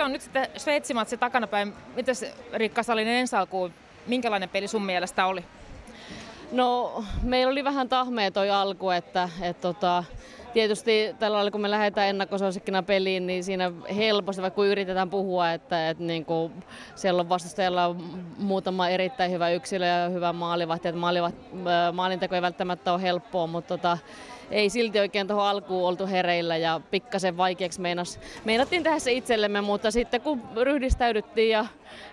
tässä on nyt sitten Sveitsimatsi takanapäin. Mitäs Rikka Salinen ensi alkuun, minkälainen peli sun mielestä oli? No, meillä oli vähän tahmea toi alku, että et, tota, tietysti tällä lailla, kun me lähdetään ennakkosuosikkina peliin, niin siinä helposti, vaikka kun yritetään puhua, että, että niin kuin siellä on vastustajalla muutama erittäin hyvä yksilö ja hyvä maalivahti, että maalivat, maalinteko ei välttämättä ole helppoa, mutta tota, ei silti oikein tuohon alkuun oltu hereillä ja pikkasen vaikeaksi meinas, meinattiin tehdä se itsellemme, mutta sitten kun ryhdistäydyttiin ja,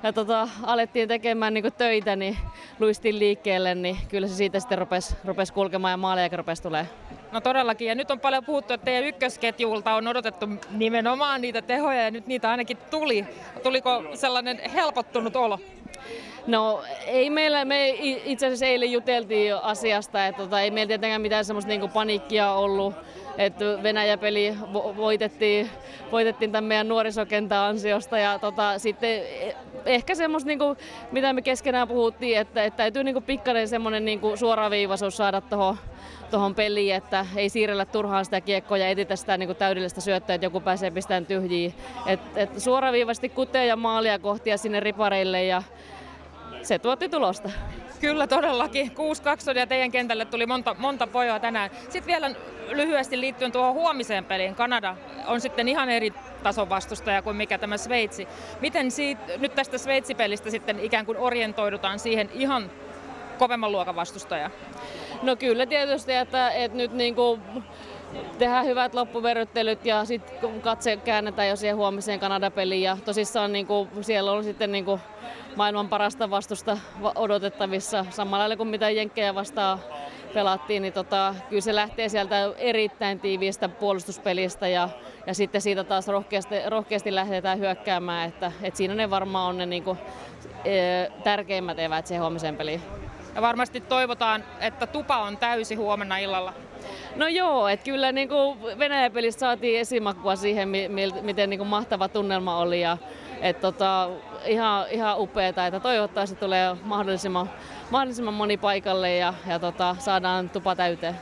ja tota, alettiin tekemään niin töitä, niin luistiin liikkeelle, niin kyllä se siitä sitten rupesi, rupesi kulkemaan ja maaleja rupesi tulee. No todellakin, ja nyt on paljon puhuttu, että teidän ykkösketjulta on odotettu nimenomaan niitä tehoja, ja nyt niitä ainakin tuli. Tuliko sellainen helpottunut olo? No ei meillä, me itse asiassa eilen juteltiin asiasta, että tota, ei meillä tietenkään mitään semmoista niinku paniikkia ollut, että Venäjä-peli voitettiin, voitettiin tämän meidän nuorisokentän ansiosta ja tota, sitten ehkä semmoista, niinku, mitä me keskenään puhuttiin, että, että täytyy niinku pikkainen semmoinen niinku suoraviivaisuus saada tuohon tuohon peliin, että ei siirrellä turhaan sitä kiekkoa ja etitä sitä niin kuin täydellistä syöttöä, että joku pääsee pistämään tyhjiä. Et, et suoraviivasti kuteja ja maalia kohtia sinne ripareille ja se tuotti tulosta. Kyllä todellakin. 6-2 ja teidän kentälle tuli monta, monta pojoa tänään. Sitten vielä lyhyesti liittyen tuohon huomiseen peliin. Kanada on sitten ihan eri tason vastustaja kuin mikä tämä Sveitsi. Miten siitä, nyt tästä Sveitsi-pelistä sitten ikään kuin orientoidutaan siihen ihan kovemman luokan vastustajaan? No kyllä tietysti, että, että nyt niin kuin tehdään hyvät loppuverryttelyt ja sitten katse käännetään jo siihen huomiseen Kanada-peliin. Ja tosissaan niin kuin, siellä on sitten niin kuin, maailman parasta vastusta odotettavissa, samalla lailla kuin mitä Jenkkejä vastaan pelattiin, niin tota, kyllä se lähtee sieltä erittäin tiiviistä puolustuspelistä ja, ja sitten siitä taas rohkeasti, rohkeasti lähdetään hyökkäämään, että, että siinä ne varmaan on ne niin kuin, e, tärkeimmät eväät siihen huomiseen peliin. Ja varmasti toivotaan, että tupa on täysi huomenna illalla. No joo, että kyllä niin kuin Venäjä-pelistä saatiin esimakua siihen, miten niin kuin mahtava tunnelma oli. Ja, et tota, ihan, ihan upeeta, että toivottavasti tulee mahdollisimman, mahdollisimman moni paikalle ja, ja tota, saadaan tupa täyteen.